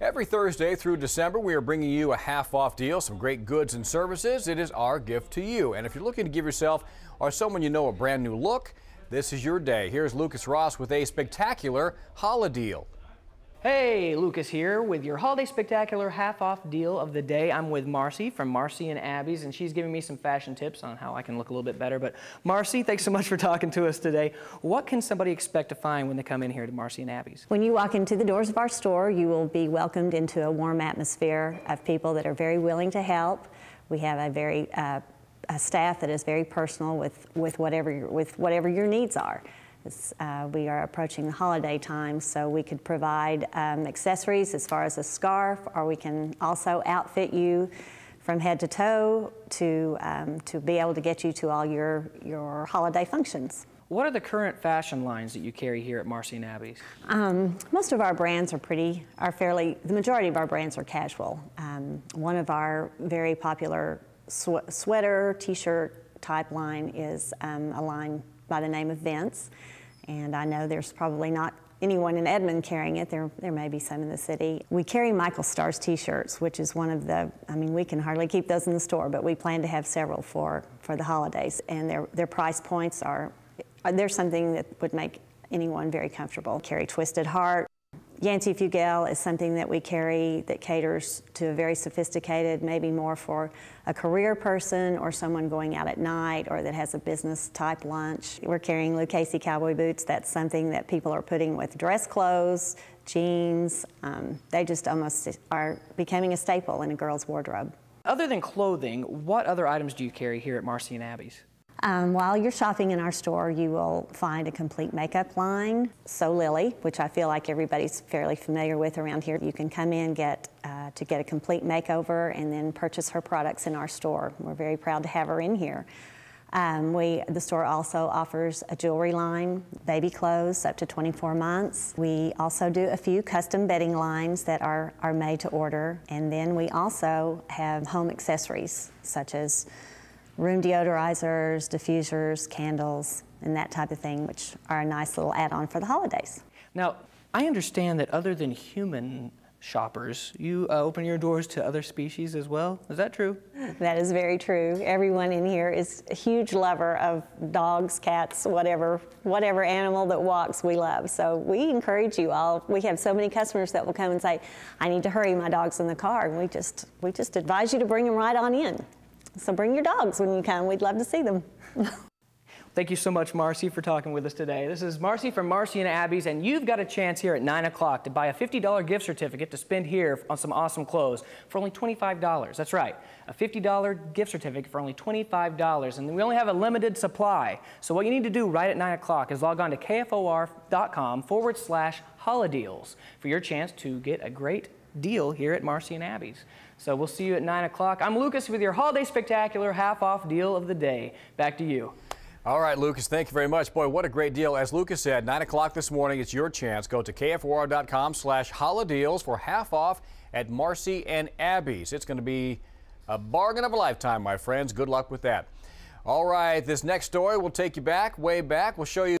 Every Thursday through December, we are bringing you a half off deal, some great goods and services. It is our gift to you. And if you're looking to give yourself or someone you know a brand new look, this is your day. Here's Lucas Ross with a spectacular holiday deal. Hey, Lucas here with your Holiday Spectacular half off deal of the day. I'm with Marcy from Marcy and Abbey's, and she's giving me some fashion tips on how I can look a little bit better. But Marcy, thanks so much for talking to us today. What can somebody expect to find when they come in here to Marcy and Abbey's? When you walk into the doors of our store, you will be welcomed into a warm atmosphere of people that are very willing to help. We have a very uh, a staff that is very personal with, with, whatever, with whatever your needs are. Uh, we are approaching the holiday time, so we could provide um, accessories as far as a scarf, or we can also outfit you from head to toe to, um, to be able to get you to all your, your holiday functions. What are the current fashion lines that you carry here at Marcy and Abbey's? Um, most of our brands are pretty, are fairly, the majority of our brands are casual. Um, one of our very popular sw sweater, t-shirt type line is um, a line by the name of Vince. And I know there's probably not anyone in Edmond carrying it. There, there may be some in the city. We carry Michael Stars t-shirts, which is one of the, I mean, we can hardly keep those in the store, but we plan to have several for, for the holidays. And their, their price points are, they're something that would make anyone very comfortable. Carry Twisted Heart, Yansi Fugel is something that we carry that caters to a very sophisticated, maybe more for a career person or someone going out at night or that has a business type lunch. We're carrying Lucchese cowboy boots. That's something that people are putting with dress clothes, jeans. Um, they just almost are becoming a staple in a girl's wardrobe. Other than clothing, what other items do you carry here at Marcy and Abbey's? Um, while you're shopping in our store, you will find a complete makeup line. So Lily, which I feel like everybody's fairly familiar with around here, you can come in get uh, to get a complete makeover and then purchase her products in our store. We're very proud to have her in here. Um, we, the store also offers a jewelry line, baby clothes up to 24 months. We also do a few custom bedding lines that are, are made to order. And then we also have home accessories such as room deodorizers, diffusers, candles, and that type of thing, which are a nice little add-on for the holidays. Now, I understand that other than human shoppers, you uh, open your doors to other species as well. Is that true? That is very true. Everyone in here is a huge lover of dogs, cats, whatever, whatever animal that walks, we love. So we encourage you all. We have so many customers that will come and say, "I need to hurry, my dog's in the car," and we just we just advise you to bring them right on in. So bring your dogs when you can. We'd love to see them. Thank you so much, Marcy, for talking with us today. This is Marcy from Marcy and Abbey's, and you've got a chance here at 9 o'clock to buy a $50 gift certificate to spend here on some awesome clothes for only $25. That's right, a $50 gift certificate for only $25, and we only have a limited supply. So what you need to do right at 9 o'clock is log on to kfor.com forward slash holideals for your chance to get a great deal here at Marcy and Abbey's. So we'll see you at 9 o'clock. I'm Lucas with your Holiday Spectacular half-off deal of the day. Back to you. All right, Lucas, thank you very much. Boy, what a great deal. As Lucas said, 9 o'clock this morning, it's your chance. Go to kfor.com slash holideals for half off at Marcy and Abby's. It's going to be a bargain of a lifetime, my friends. Good luck with that. All right, this next story will take you back, way back. We'll show you